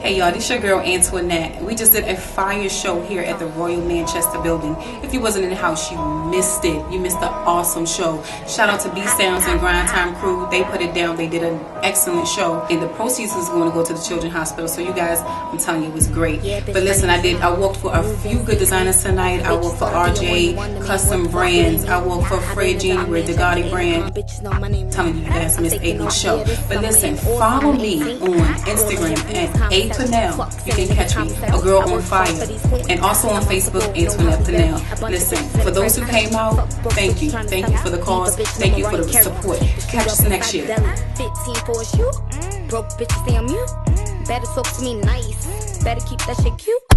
Hey y'all, this your girl Antionette. We just did a fire show here at the Royal Manchester building. If you wasn't in the house, you missed it. You missed the awesome show. Shout out to B Sounds and Grind Time crew. They put it down. They did an excellent show. And the proceeds is going to go to the Children's Hospital. So you guys, I'm telling you, it was great. But listen, I did. I worked for a few good designers tonight. I worked for RJ Custom Brands. I worked for Fred January, the Gotti brand. I'm telling you, you guys missed a good show. But listen, follow me on Instagram at A Panniel. You can catch me, a girl on fire. And also on Facebook, Antionette Panniel. Listen, for those who came out, thank you. Thank you for the calls. Thank you for the support. Catch us next year. 15 for a shoe. Broke bitches, stay on mute. Better talk to me nice. Better keep that shit cute.